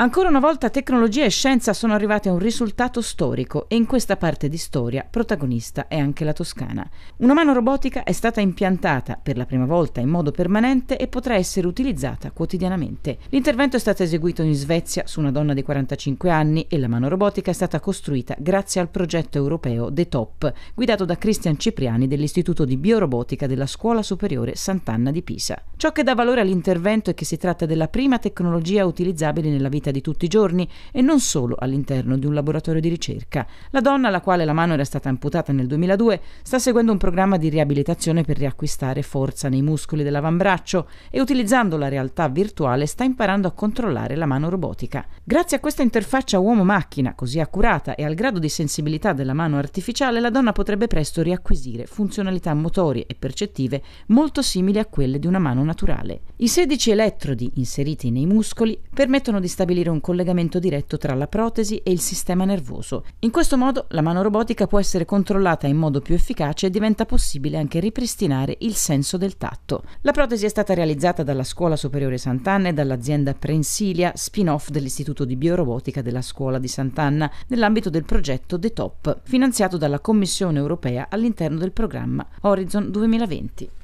Ancora una volta tecnologia e scienza sono arrivate a un risultato storico e in questa parte di storia protagonista è anche la Toscana. Una mano robotica è stata impiantata per la prima volta in modo permanente e potrà essere utilizzata quotidianamente. L'intervento è stato eseguito in Svezia su una donna di 45 anni e la mano robotica è stata costruita grazie al progetto europeo The Top, guidato da Cristian Cipriani dell'Istituto di Biorobotica della Scuola Superiore Sant'Anna di Pisa. Ciò che dà valore all'intervento è che si tratta della prima tecnologia utilizzabile nella vita vita di tutti i giorni e non solo all'interno di un laboratorio di ricerca. La donna, alla quale la mano era stata amputata nel 2002, sta seguendo un programma di riabilitazione per riacquistare forza nei muscoli dell'avambraccio e utilizzando la realtà virtuale sta imparando a controllare la mano robotica. Grazie a questa interfaccia uomo-macchina così accurata e al grado di sensibilità della mano artificiale, la donna potrebbe presto riacquisire funzionalità motorie e percettive molto simili a quelle di una mano naturale. I 16 elettrodi inseriti nei muscoli permettono di stabilire stabilire un collegamento diretto tra la protesi e il sistema nervoso. In questo modo la mano robotica può essere controllata in modo più efficace e diventa possibile anche ripristinare il senso del tatto. La protesi è stata realizzata dalla Scuola Superiore Sant'Anna e dall'azienda Prensilia, spin-off dell'Istituto di Biorobotica della Scuola di Sant'Anna, nell'ambito del progetto The Top, finanziato dalla Commissione europea all'interno del programma Horizon 2020.